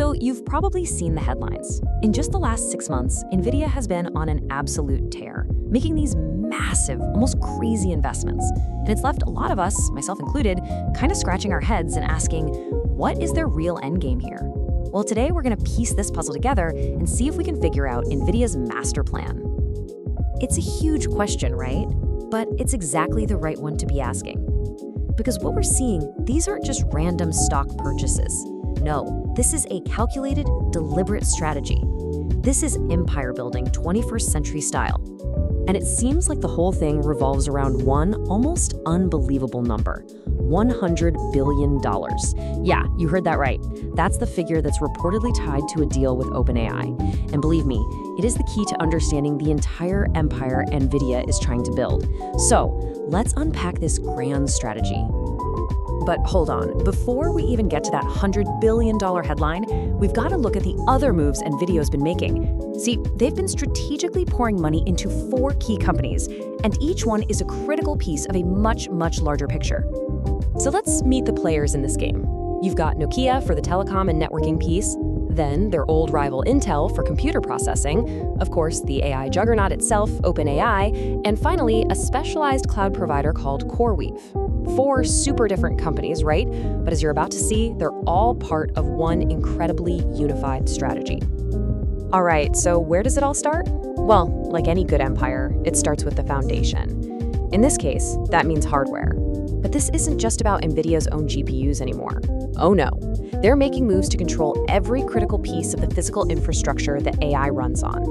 So you've probably seen the headlines. In just the last six months, NVIDIA has been on an absolute tear, making these massive, almost crazy investments. And it's left a lot of us, myself included, kind of scratching our heads and asking, what is their real endgame here? Well, today we're going to piece this puzzle together and see if we can figure out NVIDIA's master plan. It's a huge question, right? But it's exactly the right one to be asking. Because what we're seeing, these aren't just random stock purchases. No, this is a calculated, deliberate strategy. This is empire building 21st century style. And it seems like the whole thing revolves around one almost unbelievable number $100 billion. Yeah, you heard that right. That's the figure that's reportedly tied to a deal with OpenAI. And believe me, it is the key to understanding the entire empire NVIDIA is trying to build. So, let's unpack this grand strategy. But hold on, before we even get to that $100 billion headline, we've got to look at the other moves NVIDIA's been making. See, they've been strategically pouring money into four key companies, and each one is a critical piece of a much, much larger picture. So let's meet the players in this game. You've got Nokia for the telecom and networking piece, then their old rival Intel for computer processing, of course, the AI juggernaut itself, OpenAI, and finally, a specialized cloud provider called CoreWeave. Four super different companies, right? But as you're about to see, they're all part of one incredibly unified strategy. All right, so where does it all start? Well, like any good empire, it starts with the foundation. In this case, that means hardware. But this isn't just about NVIDIA's own GPUs anymore. Oh no, they're making moves to control every critical piece of the physical infrastructure that AI runs on.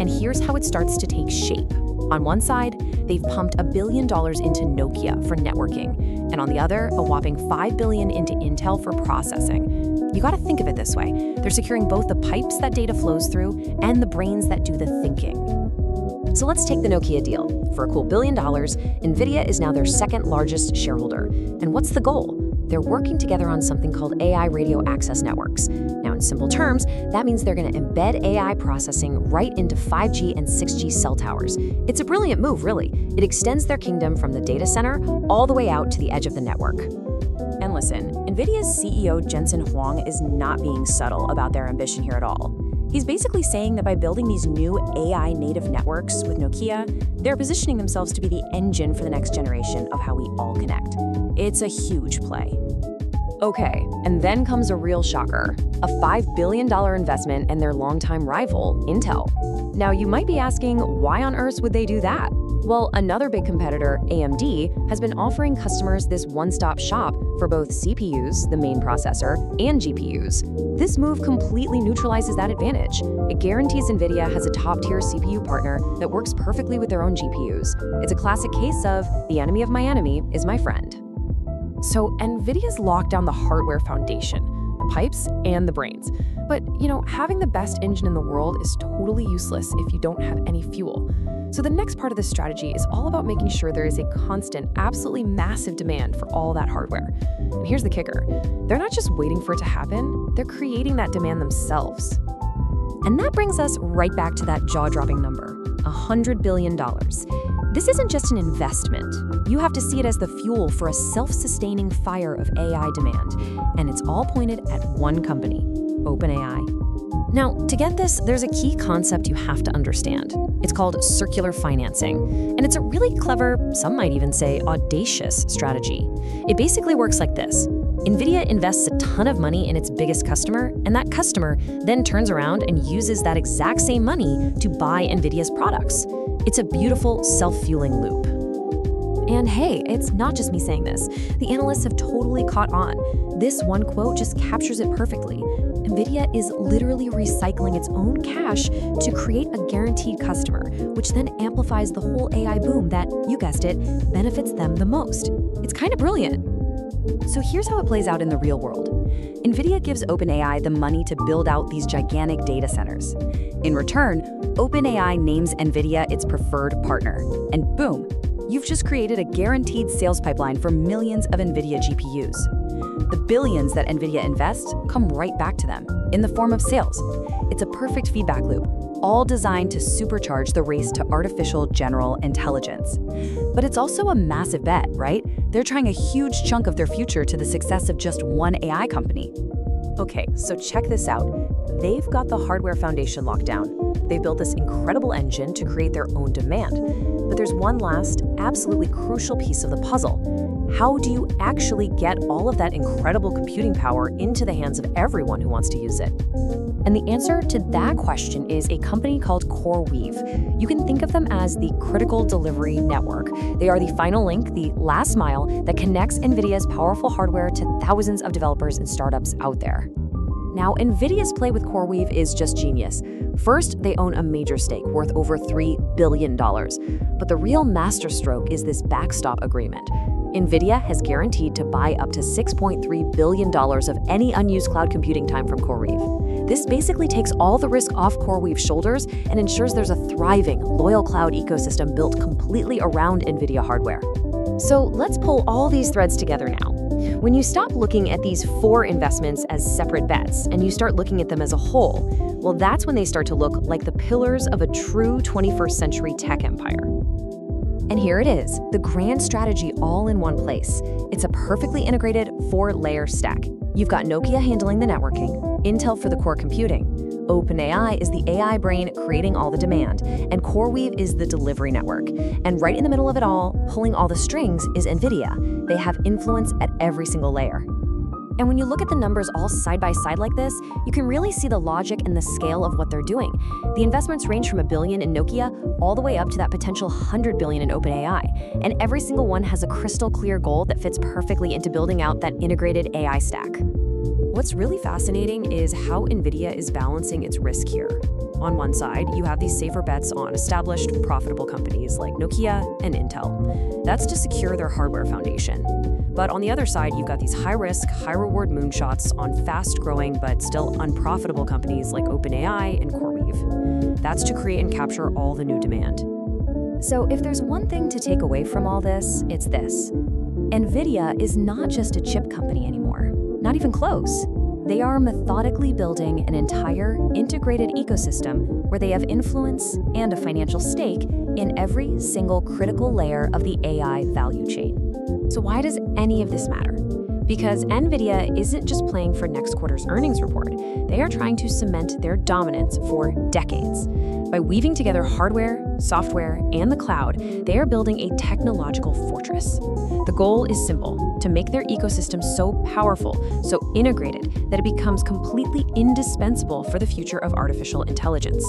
And here's how it starts to take shape. On one side, they've pumped a billion dollars into Nokia for networking, and on the other, a whopping 5 billion into Intel for processing. You got to think of it this way. They're securing both the pipes that data flows through and the brains that do the thinking. So let's take the Nokia deal. For a cool billion dollars, NVIDIA is now their second largest shareholder. And what's the goal? They're working together on something called AI radio access networks. Now, in simple terms, that means they're going to embed AI processing right into 5G and 6G cell towers. It's a brilliant move, really. It extends their kingdom from the data center all the way out to the edge of the network. And listen, NVIDIA's CEO Jensen Huang is not being subtle about their ambition here at all. He's basically saying that by building these new AI native networks with Nokia, they're positioning themselves to be the engine for the next generation of how we all connect. It's a huge play. Okay, and then comes a real shocker a $5 billion investment in their longtime rival, Intel. Now, you might be asking, why on earth would they do that? Well, another big competitor, AMD, has been offering customers this one stop shop for both CPUs, the main processor, and GPUs. This move completely neutralizes that advantage. It guarantees NVIDIA has a top tier CPU partner that works perfectly with their own GPUs. It's a classic case of the enemy of my enemy is my friend. So, NVIDIA's locked down the hardware foundation, pipes, and the brains. But, you know, having the best engine in the world is totally useless if you don't have any fuel. So, the next part of this strategy is all about making sure there is a constant, absolutely massive demand for all that hardware. And here's the kicker they're not just waiting for it to happen, they're creating that demand themselves. And that brings us right back to that jaw dropping number $100 billion. This isn't just an investment. You have to see it as the fuel for a self sustaining fire of AI demand. And it's all pointed at one company OpenAI. Now, to get this, there's a key concept you have to understand. It's called circular financing, and it's a really clever, some might even say audacious strategy. It basically works like this NVIDIA invests a ton of money in its biggest customer, and that customer then turns around and uses that exact same money to buy NVIDIA's products. It's a beautiful, self fueling loop. And hey, it's not just me saying this. The analysts have totally caught on. This one quote just captures it perfectly. NVIDIA is literally recycling its own cash to create a guaranteed customer, which then amplifies the whole AI boom that, you guessed it, benefits them the most. It's kind of brilliant. So here's how it plays out in the real world. NVIDIA gives OpenAI the money to build out these gigantic data centers. In return, OpenAI names NVIDIA its preferred partner. And boom, you've just created a guaranteed sales pipeline for millions of NVIDIA GPUs. The billions that NVIDIA invests come right back to them in the form of sales. It's a perfect feedback loop, all designed to supercharge the race to artificial general intelligence. But it's also a massive bet, right? They're trying a huge chunk of their future to the success of just one AI company. Okay, so check this out. They've got the hardware foundation locked down. They've built this incredible engine to create their own demand. But there's one last, absolutely crucial piece of the puzzle. How do you actually get all of that incredible computing power into the hands of everyone who wants to use it? And the answer to that question is a company called CoreWeave. You can think of them as the critical delivery network. They are the final link, the last mile that connects NVIDIA's powerful hardware to thousands of developers and startups out there. Now, NVIDIA's play with CoreWeave is just genius. First, they own a major stake worth over $3 billion. But the real masterstroke is this backstop agreement. NVIDIA has guaranteed to buy up to $6.3 billion of any unused cloud computing time from CoreWeave. This basically takes all the risk off CoreWeave's shoulders and ensures there's a thriving, loyal cloud ecosystem built completely around NVIDIA hardware. So let's pull all these threads together now. When you stop looking at these four investments as separate bets and you start looking at them as a whole, well, that's when they start to look like the pillars of a true 21st century tech empire. And here it is, the grand strategy all in one place. It's a perfectly integrated four-layer stack. You've got Nokia handling the networking, Intel for the core computing, OpenAI is the AI brain creating all the demand, and CoreWeave is the delivery network. And right in the middle of it all, pulling all the strings, is NVIDIA. They have influence at every single layer. And when you look at the numbers all side by side like this, you can really see the logic and the scale of what they're doing. The investments range from a billion in Nokia all the way up to that potential 100 billion in OpenAI. And every single one has a crystal clear goal that fits perfectly into building out that integrated AI stack. What's really fascinating is how NVIDIA is balancing its risk here. On one side, you have these safer bets on established, profitable companies like Nokia and Intel. That's to secure their hardware foundation. But on the other side, you've got these high risk, high reward moonshots on fast growing but still unprofitable companies like OpenAI and CoreWeave. That's to create and capture all the new demand. So, if there's one thing to take away from all this, it's this NVIDIA is not just a chip company anymore, not even close. They are methodically building an entire integrated ecosystem where they have influence and a financial stake in every single critical layer of the AI value chain. So why does any of this matter? Because NVIDIA isn't just playing for next quarter's earnings report, they are trying to cement their dominance for decades. By weaving together hardware, software, and the cloud, they are building a technological fortress. The goal is simple to make their ecosystem so powerful, so integrated, that it becomes completely indispensable for the future of artificial intelligence.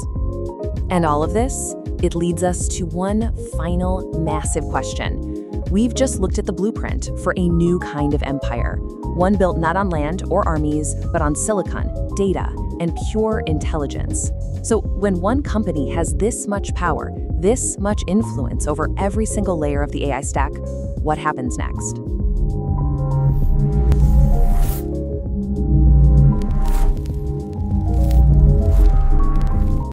And all of this, it leads us to one final massive question We've just looked at the blueprint for a new kind of empire, one built not on land or armies, but on silicon, data, and pure intelligence. So when one company has this much power, this much influence over every single layer of the AI stack, what happens next?